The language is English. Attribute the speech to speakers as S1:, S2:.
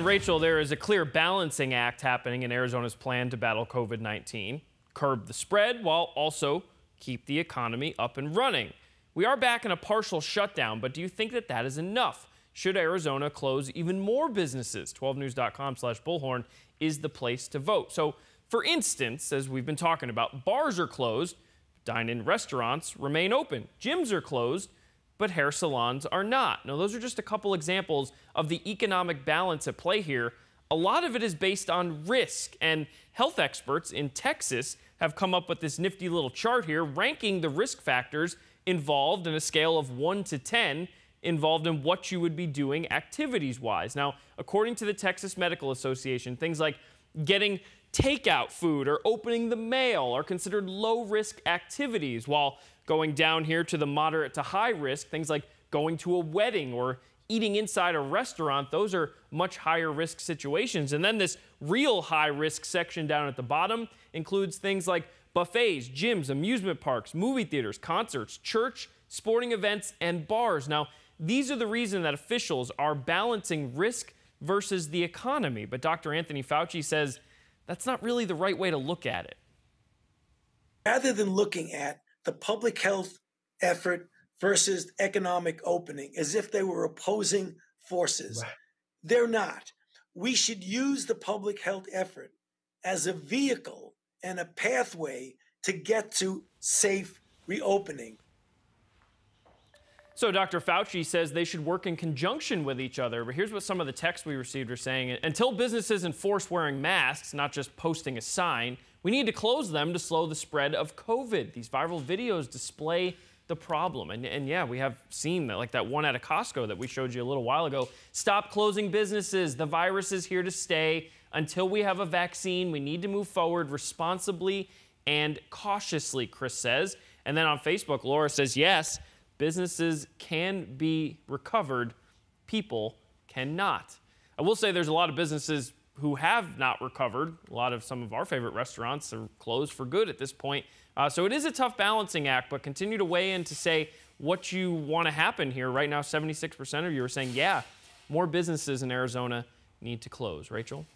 S1: Rachel, there is a clear balancing act happening in Arizona's plan to battle COVID 19, curb the spread while also keep the economy up and running. We are back in a partial shutdown, but do you think that that is enough? Should Arizona close even more businesses? 12news.com slash bullhorn is the place to vote. So, for instance, as we've been talking about, bars are closed, dine in restaurants remain open, gyms are closed, but hair salons are not. Now, those are just a couple examples of the economic balance at play here. A lot of it is based on risk, and health experts in Texas have come up with this nifty little chart here ranking the risk factors involved in a scale of 1 to 10 involved in what you would be doing activities wise. Now, according to the Texas Medical Association, things like getting takeout food or opening the mail are considered low risk activities, while going down here to the moderate to high risk, things like going to a wedding or eating inside a restaurant, those are much higher risk situations. And then this real high risk section down at the bottom includes things like buffets, gyms, amusement parks, movie theaters, concerts, church, sporting events, and bars. Now, these are the reason that officials are balancing risk versus the economy. But Dr. Anthony Fauci says that's not really the right way to look at it.
S2: Rather than looking at the public health effort versus economic opening as if they were opposing forces, right. they're not. We should use the public health effort as a vehicle and a pathway to get to safe reopening.
S1: So Dr. Fauci says they should work in conjunction with each other. But here's what some of the texts we received are saying. Until businesses enforce wearing masks, not just posting a sign, we need to close them to slow the spread of COVID. These viral videos display the problem. And, and yeah, we have seen that, like that one out of Costco that we showed you a little while ago. Stop closing businesses. The virus is here to stay. Until we have a vaccine, we need to move forward responsibly and cautiously, Chris says. And then on Facebook, Laura says, yes, businesses can be recovered, people cannot. I will say there's a lot of businesses who have not recovered. A lot of some of our favorite restaurants are closed for good at this point. Uh, so it is a tough balancing act, but continue to weigh in to say what you want to happen here. Right now, 76% of you are saying, yeah, more businesses in Arizona need to close. Rachel?